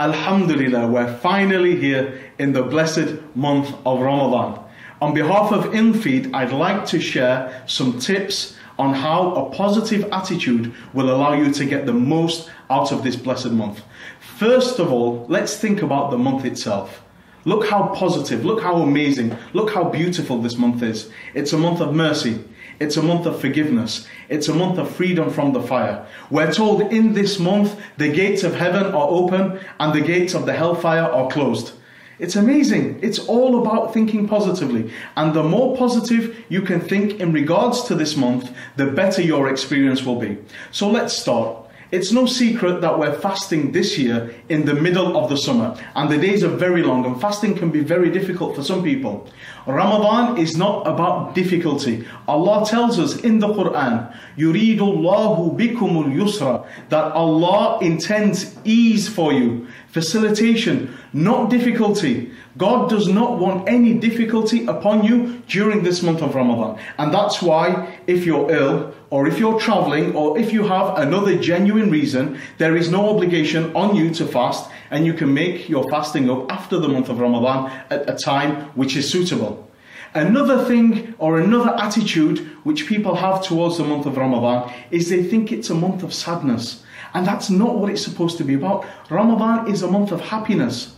Alhamdulillah, we're finally here in the blessed month of Ramadan. On behalf of IlmFeed, I'd like to share some tips on how a positive attitude will allow you to get the most out of this blessed month. First of all, let's think about the month itself. Look how positive, look how amazing, look how beautiful this month is. It's a month of mercy. It's a month of forgiveness. It's a month of freedom from the fire. We're told in this month the gates of heaven are open and the gates of the hellfire are closed. It's amazing. It's all about thinking positively. And the more positive you can think in regards to this month, the better your experience will be. So let's start. It's no secret that we're fasting this year in the middle of the summer, and the days are very long, and fasting can be very difficult for some people. Ramadan is not about difficulty. Allah tells us in the Quran, يُرِيدُ اللَّهُ بِكُمُ الْيُسْرَ that Allah intends ease for you, facilitation, not difficulty. God does not want any difficulty upon you during this month of Ramadan. And that's why if you're ill, or if you're traveling, or if you have another genuine reason, there is no obligation on you to fast, and you can make your fasting up after the month of Ramadan at a time which is suitable. Another thing or another attitude which people have towards the month of Ramadan is they think it's a month of sadness. And that's not what it's supposed to be about. Ramadan is a month of happiness.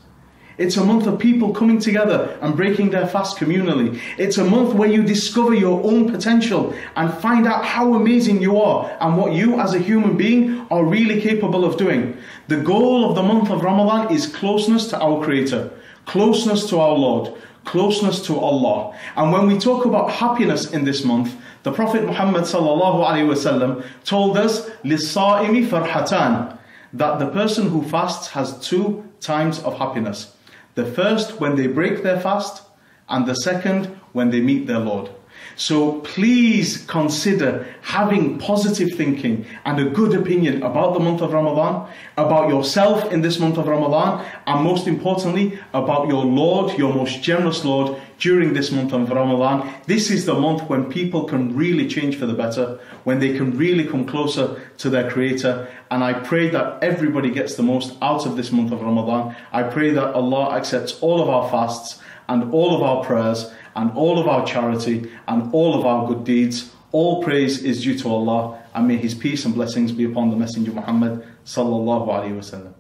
It's a month of people coming together and breaking their fast communally. It's a month where you discover your own potential and find out how amazing you are and what you as a human being are really capable of doing. The goal of the month of Ramadan is closeness to our Creator, closeness to our Lord, closeness to Allah. And when we talk about happiness in this month, the Prophet Muhammad sallallahu told us, لِلصَّائِمِ فَرْحَتَانِ that the person who fasts has two times of happiness. The first when they break their fast, and the second when they meet their Lord. So please consider having positive thinking and a good opinion about the month of Ramadan, about yourself in this month of Ramadan, and most importantly, about your Lord, your most generous Lord, during this month of Ramadan. This is the month when people can really change for the better, when they can really come closer to their Creator. And I pray that everybody gets the most out of this month of Ramadan. I pray that Allah accepts all of our fasts and all of our prayers and all of our charity and all of our good deeds. All praise is due to Allah and may His peace and blessings be upon the Messenger Muhammad sallallahu alaihi wasallam.